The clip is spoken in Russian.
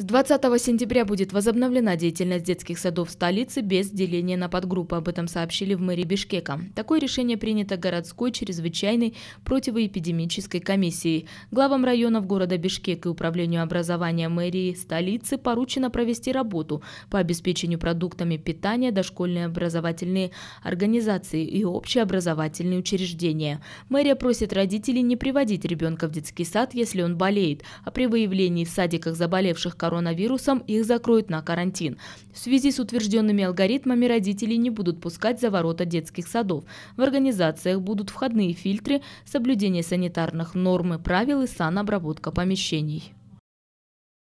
С 20 сентября будет возобновлена деятельность детских садов столицы без деления на подгруппы. Об этом сообщили в мэрии Бишкека. Такое решение принято городской чрезвычайной противоэпидемической комиссией. Главам районов города Бишкек и управлению образования мэрии столицы поручено провести работу по обеспечению продуктами питания дошкольные образовательные организации и общеобразовательные учреждения. Мэрия просит родителей не приводить ребенка в детский сад, если он болеет, а при выявлении в садиках заболевших коронавирусом, их закроют на карантин. В связи с утвержденными алгоритмами родители не будут пускать за ворота детских садов. В организациях будут входные фильтры, соблюдение санитарных норм и правил и санобработка помещений.